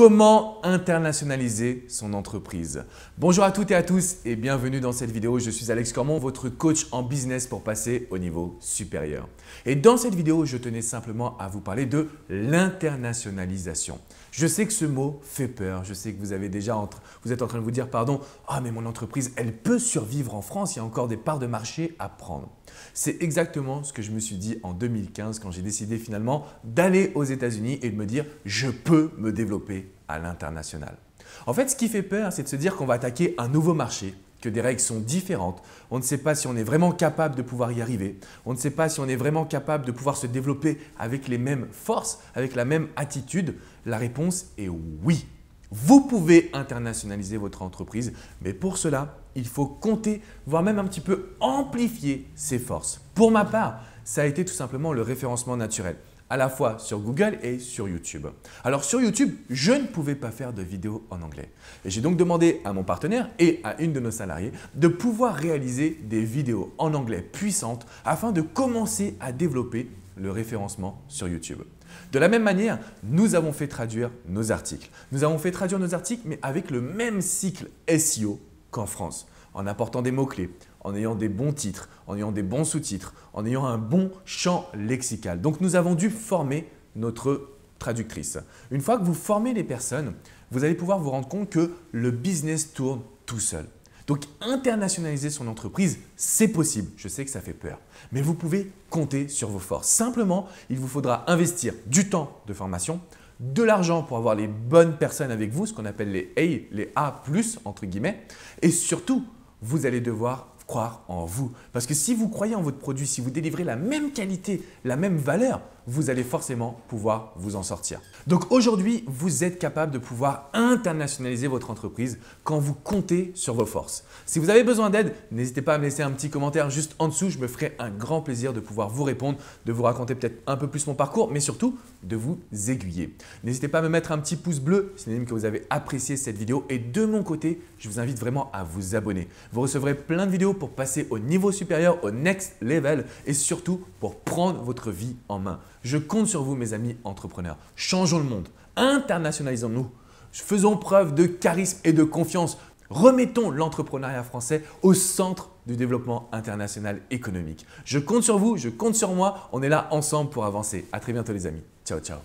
Comment internationaliser son entreprise Bonjour à toutes et à tous et bienvenue dans cette vidéo. Je suis Alex Cormon, votre coach en business pour passer au niveau supérieur. Et dans cette vidéo, je tenais simplement à vous parler de l'internationalisation. Je sais que ce mot fait peur. Je sais que vous avez déjà entre, vous êtes en train de vous dire pardon, ah mais mon entreprise, elle peut survivre en France, il y a encore des parts de marché à prendre. C'est exactement ce que je me suis dit en 2015 quand j'ai décidé finalement d'aller aux États-Unis et de me dire je peux me développer à l'international. En fait, ce qui fait peur, c'est de se dire qu'on va attaquer un nouveau marché, que des règles sont différentes. On ne sait pas si on est vraiment capable de pouvoir y arriver. On ne sait pas si on est vraiment capable de pouvoir se développer avec les mêmes forces, avec la même attitude. La réponse est oui. Vous pouvez internationaliser votre entreprise, mais pour cela, il faut compter, voire même un petit peu amplifier ses forces. Pour ma part, ça a été tout simplement le référencement naturel à la fois sur Google et sur YouTube. Alors sur YouTube, je ne pouvais pas faire de vidéos en anglais. J'ai donc demandé à mon partenaire et à une de nos salariés de pouvoir réaliser des vidéos en anglais puissantes afin de commencer à développer le référencement sur YouTube. De la même manière, nous avons fait traduire nos articles. Nous avons fait traduire nos articles, mais avec le même cycle SEO qu'en France, en apportant des mots-clés, en ayant des bons titres, en ayant des bons sous-titres, en ayant un bon champ lexical. Donc nous avons dû former notre traductrice. Une fois que vous formez les personnes, vous allez pouvoir vous rendre compte que le business tourne tout seul. Donc internationaliser son entreprise, c'est possible. Je sais que ça fait peur. Mais vous pouvez compter sur vos forces. Simplement, il vous faudra investir du temps de formation, de l'argent pour avoir les bonnes personnes avec vous, ce qu'on appelle les A, les A+, entre guillemets, et surtout, vous allez devoir croire en vous. Parce que si vous croyez en votre produit, si vous délivrez la même qualité, la même valeur, vous allez forcément pouvoir vous en sortir. Donc aujourd'hui, vous êtes capable de pouvoir internationaliser votre entreprise quand vous comptez sur vos forces. Si vous avez besoin d'aide, n'hésitez pas à me laisser un petit commentaire juste en dessous. Je me ferai un grand plaisir de pouvoir vous répondre, de vous raconter peut-être un peu plus mon parcours, mais surtout de vous aiguiller. N'hésitez pas à me mettre un petit pouce bleu, synonyme que vous avez apprécié cette vidéo. Et de mon côté, je vous invite vraiment à vous abonner. Vous recevrez plein de vidéos pour passer au niveau supérieur, au next level et surtout pour prendre votre vie en main. Je compte sur vous, mes amis entrepreneurs. Changeons le monde. Internationalisons-nous. Faisons preuve de charisme et de confiance. Remettons l'entrepreneuriat français au centre du développement international économique. Je compte sur vous, je compte sur moi. On est là ensemble pour avancer. À très bientôt, les amis. Ciao, ciao.